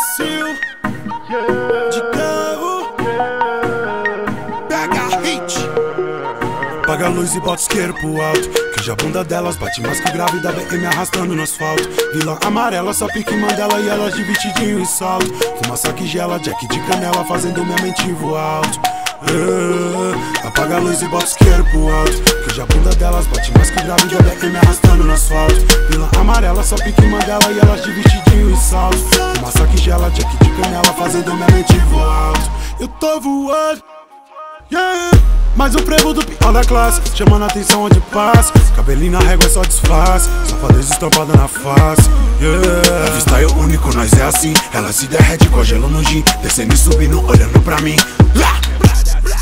macio De carro. Pega hit. Paga a luz e bota isqueiro pro alto. Que a bunda delas bate mais que grávida BM arrastando no asfalto. Vila amarela, só pique mandela E elas de vestidinho e salto. Fumaça que gela, jack de canela Fazendo minha mente voar alto. Eh, apaga a luz e bota isqueiro pro alto. Que a bunda delas bate mais que grávida BM arrastando no asfalto. Amarela, só pique Mandela e elas de vestidinho e salto. Fumaça que gela, Jack de canela fazendo minha mente voar. Eu tô voando. Yeah. Mas o prego do pior da classe, chamando a atenção onde passa. Cabelinho na régua é só disfarce, safadeza estampada na face. Yeah. Freestyle único, nós é assim. Ela se derrete com gelo no gin, descendo e subindo, olhando pra mim.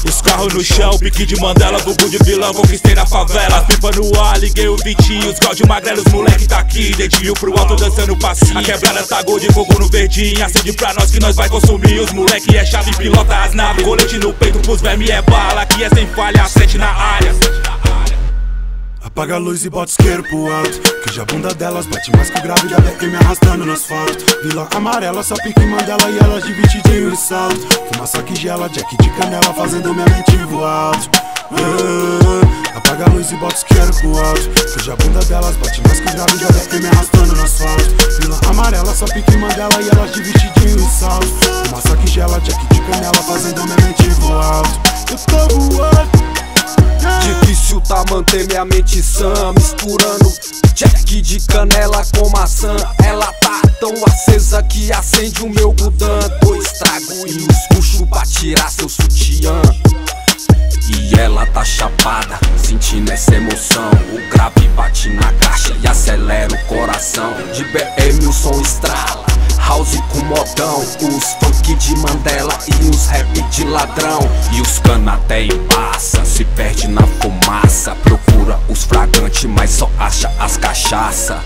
Os carros no chão, pique de Mandela, bubu de vilão, conquistei na favela. Pipa no ar, liguei o Vitinho, os de magrelo, os moleque tá aqui. Dedinho pro alto, dançando passinho. A quebrada tá gol de fogo no verdinho. Acende pra nós que nós vai consumir. Os moleque é chave, pilota as naves. Colete no peito pros vermes é bala. Aqui é sem falha, sete na área. Apaga a luz e bota isqueiro pro alto. Que já a bunda delas bate mais que grávida BM arrastando no asfalto. Vila amarela, só pique Mandela e elas de vestidinho e salto. Fumaça que gela, Jack de canela fazendo minha mente voar alto. Uh, Apaga a luz e bota isqueiro pro alto. Que já a bunda delas bate mais que grávida BM arrastando no asfalto. Vila amarela, só pique Mandela e elas de vestidinho e salto. Fumaça que gela, Jack de canela fazendo minha mente voar alto manter minha mente sã Misturando jack de canela com maçã. Ela tá tão acesa que acende o meu gudan. Dois trago e os puxo pra tirar seu sutiã. E ela tá chapada, sentindo essa emoção. O grave bate na caixa e acelera o coração. De BM o som estrala house com modão. Os funk de Mandela e os rap de ladrão. E os cana até embaça, se perde na fumaça. Procura os fragantes, mas só acha as cachaça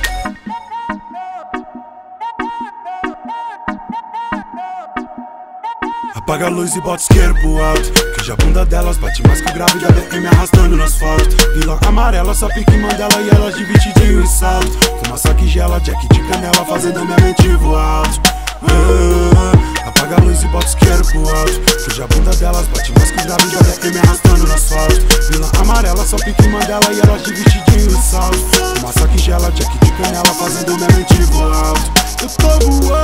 Apaga a luz e bota isqueiro pro alto. Que a bunda delas bate mais que grávida BM arrastando no asfalto. Vila amarela, só pique Mandela e elas de vestidinho e salto. Fumaça que gela, Jack de canela fazendo minha mente voar. Alto uh, Apaga a luz e bota isqueiro pro alto. Que a bunda delas bate mais que grávida BM arrastando no asfalto. Vila amarela, só pique Mandela e elas de vestidinho e salto. Fumaça que gela, Jack de canela fazendo minha mente voar. Alto Eu tô voando,